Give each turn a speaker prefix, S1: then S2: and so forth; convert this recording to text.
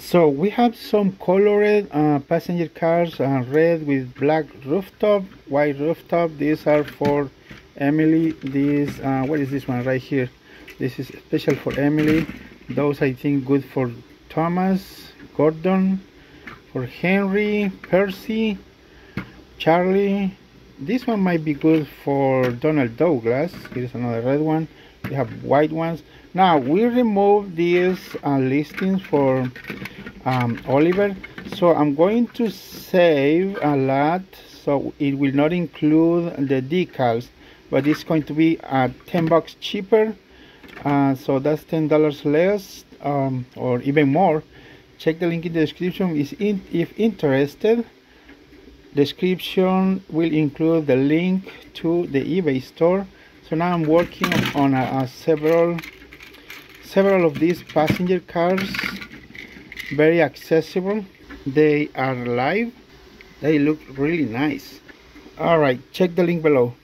S1: so we have some colored uh, passenger cars uh, red with black rooftop white rooftop. These are for Emily. This uh, what is this one right here? This is special for Emily. Those I think good for Thomas Gordon for Henry Percy Charlie. This one might be good for Donald Douglas. Here's another red one we have white ones. Now we remove these uh, listings for um, Oliver. So I'm going to save a lot so it will not include the decals but it's going to be uh, 10 bucks cheaper. Uh, so that's ten dollars less um, or even more. Check the link in the description. Is in, if interested description will include the link to the eBay store so now I'm working on several several of these passenger cars. Very accessible. They are live. They look really nice. All right check the link below